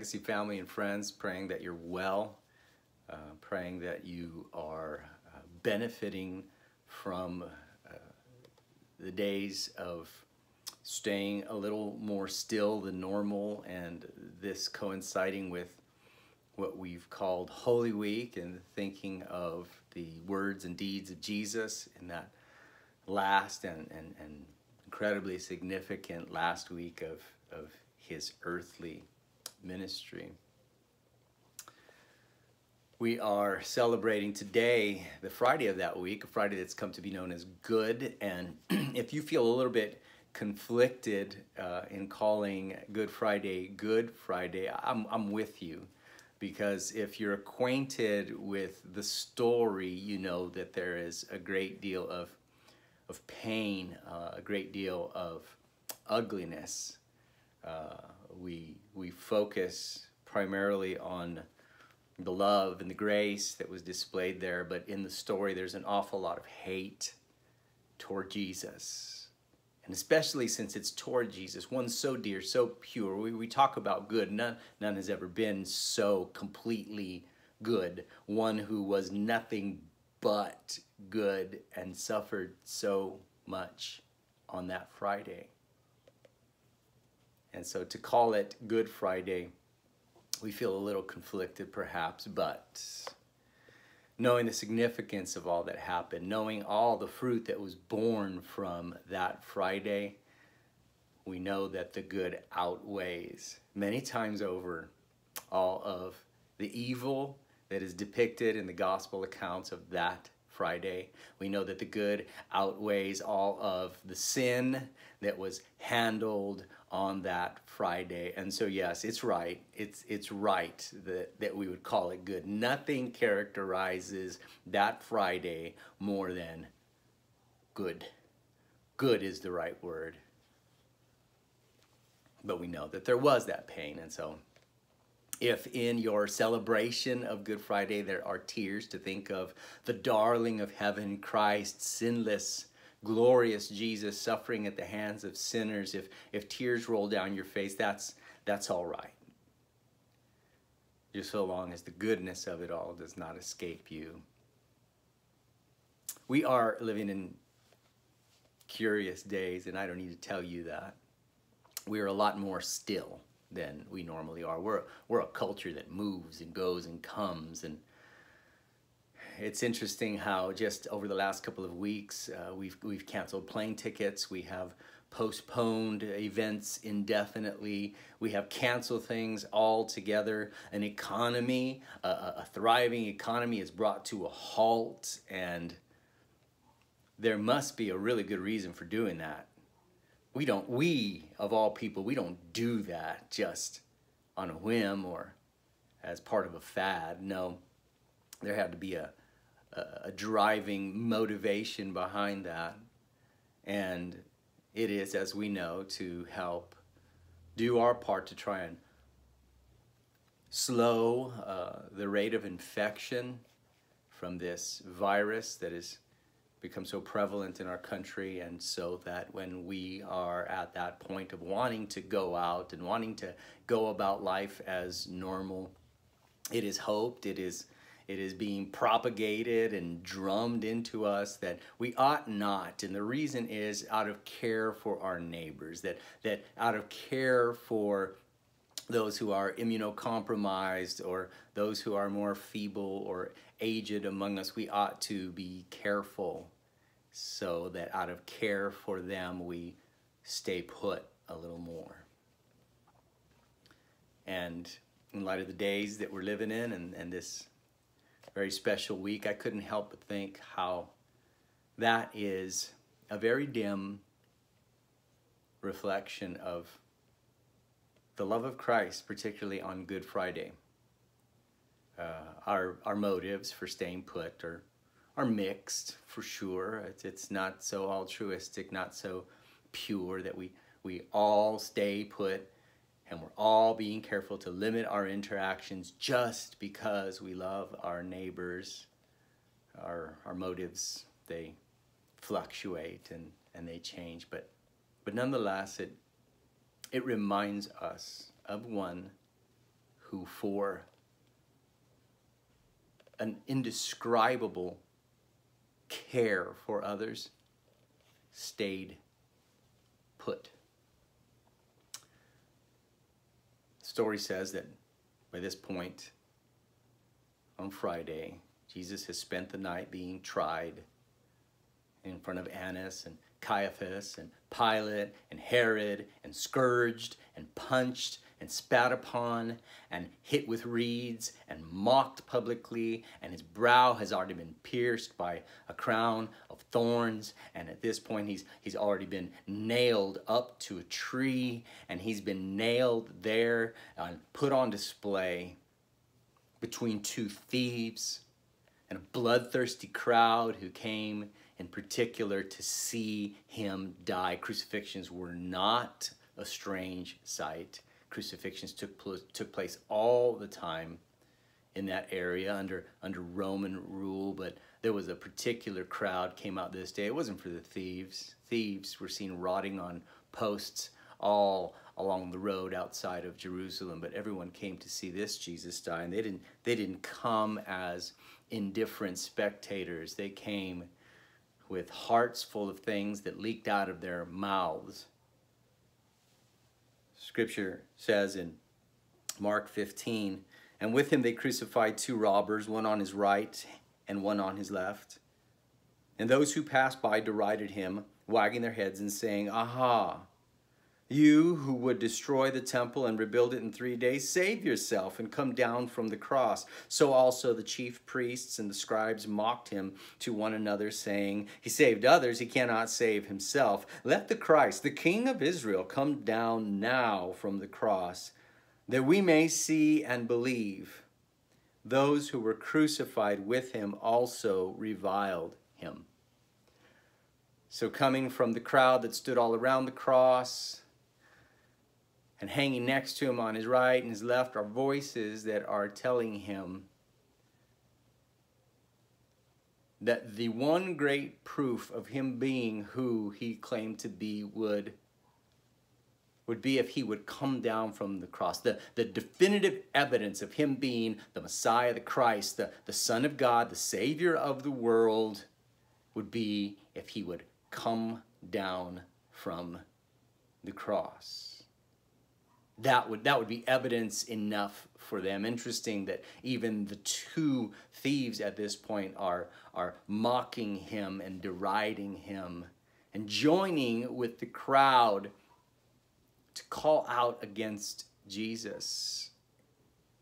Legacy family and friends, praying that you're well, uh, praying that you are uh, benefiting from uh, the days of staying a little more still than normal and this coinciding with what we've called Holy Week and thinking of the words and deeds of Jesus in that last and, and, and incredibly significant last week of, of his earthly ministry. We are celebrating today, the Friday of that week, a Friday that's come to be known as Good. And if you feel a little bit conflicted uh, in calling Good Friday Good Friday, I'm, I'm with you. Because if you're acquainted with the story, you know that there is a great deal of, of pain, uh, a great deal of ugliness. Uh, we, we focus primarily on the love and the grace that was displayed there, but in the story, there's an awful lot of hate toward Jesus and especially since it's toward Jesus, one so dear, so pure. We, we talk about good. None, none has ever been so completely good. One who was nothing but good and suffered so much on that Friday. And so to call it Good Friday, we feel a little conflicted perhaps, but knowing the significance of all that happened, knowing all the fruit that was born from that Friday, we know that the good outweighs many times over all of the evil that is depicted in the gospel accounts of that Friday. We know that the good outweighs all of the sin that was handled on that Friday. And so yes, it's right. It's it's right that, that we would call it good. Nothing characterizes that Friday more than good. Good is the right word. But we know that there was that pain and so if in your celebration of Good Friday there are tears to think of the darling of heaven, Christ, sinless, glorious Jesus suffering at the hands of sinners, if, if tears roll down your face, that's, that's all right. Just so long as the goodness of it all does not escape you. We are living in curious days, and I don't need to tell you that. We are a lot more still than we normally are. We're, we're a culture that moves and goes and comes and it's interesting how just over the last couple of weeks uh, we've we've canceled plane tickets. We have postponed events indefinitely. We have canceled things altogether. An economy, a, a thriving economy, is brought to a halt, and there must be a really good reason for doing that. We don't. We of all people, we don't do that just on a whim or as part of a fad. No, there had to be a a driving motivation behind that. And it is, as we know, to help do our part to try and slow uh, the rate of infection from this virus that has become so prevalent in our country and so that when we are at that point of wanting to go out and wanting to go about life as normal, it is hoped, it is it is being propagated and drummed into us that we ought not. And the reason is out of care for our neighbors, that, that out of care for those who are immunocompromised or those who are more feeble or aged among us, we ought to be careful so that out of care for them, we stay put a little more. And in light of the days that we're living in and, and this very special week, I couldn't help but think how that is a very dim reflection of the love of Christ, particularly on Good Friday. Uh, our, our motives for staying put are, are mixed for sure. It's, it's not so altruistic, not so pure that we, we all stay put and we're all being careful to limit our interactions just because we love our neighbors. Our, our motives, they fluctuate and, and they change, but, but nonetheless, it, it reminds us of one who, for an indescribable care for others, stayed put. The story says that by this point on Friday, Jesus has spent the night being tried in front of Annas and Caiaphas and Pilate and Herod and scourged and punched and spat upon and hit with reeds and mocked publicly and his brow has already been pierced by a crown of thorns and at this point he's he's already been nailed up to a tree and he's been nailed there and put on display between two thieves and a bloodthirsty crowd who came in particular to see him die. Crucifixions were not a strange sight. Crucifixions took, took place all the time in that area under, under Roman rule, but there was a particular crowd came out this day. It wasn't for the thieves. Thieves were seen rotting on posts all along the road outside of Jerusalem, but everyone came to see this Jesus die, and they didn't, they didn't come as indifferent spectators. They came with hearts full of things that leaked out of their mouths. Scripture says in Mark 15, and with him they crucified two robbers, one on his right and one on his left. And those who passed by derided him, wagging their heads and saying, Aha! You who would destroy the temple and rebuild it in three days, save yourself and come down from the cross. So also the chief priests and the scribes mocked him to one another, saying, He saved others, he cannot save himself. Let the Christ, the King of Israel, come down now from the cross, that we may see and believe. Those who were crucified with him also reviled him. So, coming from the crowd that stood all around the cross, and hanging next to him on his right and his left are voices that are telling him that the one great proof of him being who he claimed to be would would be if he would come down from the cross. The, the definitive evidence of him being the Messiah, the Christ, the, the Son of God, the Savior of the world, would be if he would come down from the cross that would that would be evidence enough for them. Interesting that even the two thieves at this point are are mocking him and deriding him and joining with the crowd to call out against Jesus.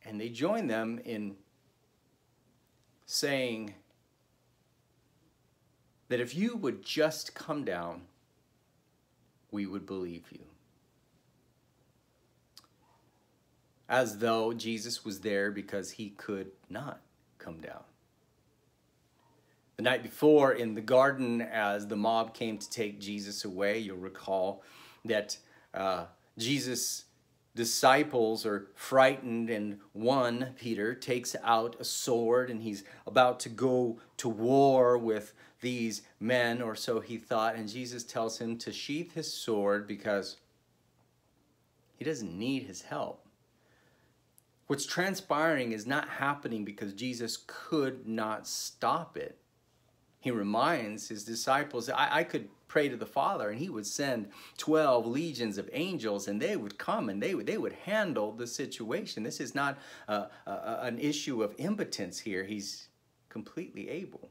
And they join them in saying that if you would just come down, we would believe you. As though Jesus was there because he could not come down. The night before in the garden, as the mob came to take Jesus away, you'll recall that uh, Jesus' disciples are frightened, and one, Peter, takes out a sword and he's about to go to war with these men, or so he thought. And Jesus tells him to sheath his sword because he doesn't need his help. What's transpiring is not happening because Jesus could not stop it. He reminds his disciples, I, I could pray to the Father and he would send 12 legions of angels and they would come and they would, they would handle the situation. This is not uh, uh, an issue of impotence here. He's completely able.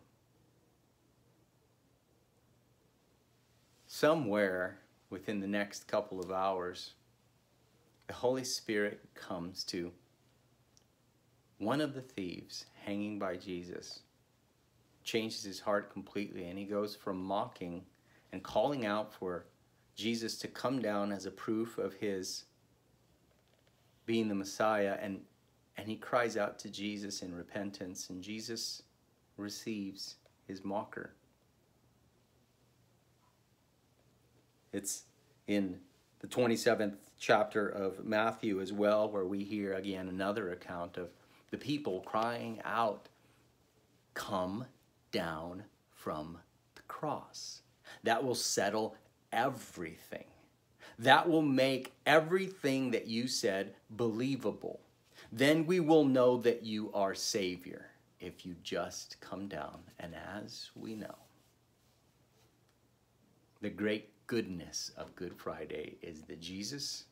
Somewhere within the next couple of hours, the Holy Spirit comes to one of the thieves hanging by Jesus changes his heart completely and he goes from mocking and calling out for Jesus to come down as a proof of his being the Messiah and and he cries out to Jesus in repentance and Jesus receives his mocker. It's in the 27th chapter of Matthew as well where we hear again another account of the people crying out, Come down from the cross. That will settle everything. That will make everything that you said believable. Then we will know that you are Savior if you just come down. And as we know, the great goodness of Good Friday is that Jesus,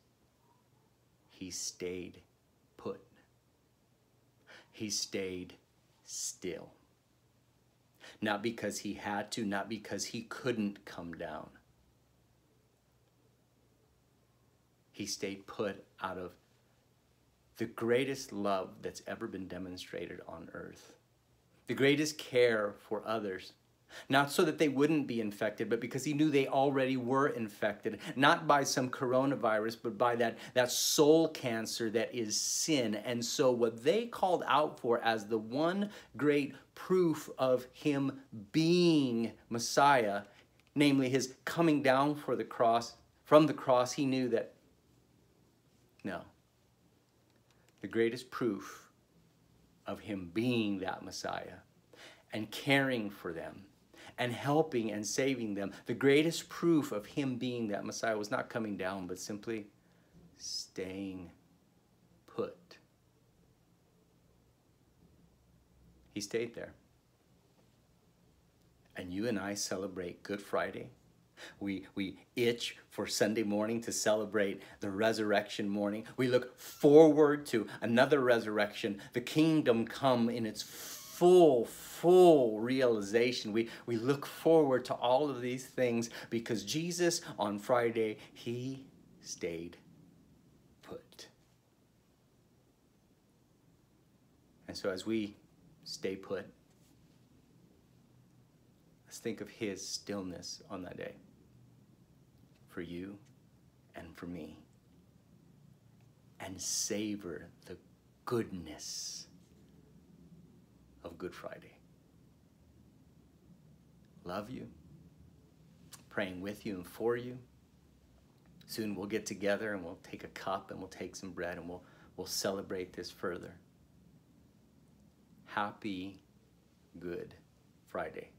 he stayed. He stayed still. Not because he had to, not because he couldn't come down. He stayed put out of the greatest love that's ever been demonstrated on earth, the greatest care for others. Not so that they wouldn't be infected, but because he knew they already were infected, not by some coronavirus, but by that, that soul cancer that is sin. And so, what they called out for as the one great proof of him being Messiah, namely his coming down for the cross, from the cross, he knew that no, the greatest proof of him being that Messiah and caring for them and helping and saving them, the greatest proof of him being that Messiah was not coming down, but simply staying put. He stayed there. And you and I celebrate Good Friday we, we itch for Sunday morning to celebrate the resurrection morning. We look forward to another resurrection, the kingdom come in its full, full realization. We, we look forward to all of these things because Jesus on Friday, he stayed put. And so as we stay put, let's think of his stillness on that day for you and for me and savor the goodness of Good Friday. Love you, praying with you and for you. Soon we'll get together and we'll take a cup and we'll take some bread and we'll, we'll celebrate this further. Happy Good Friday.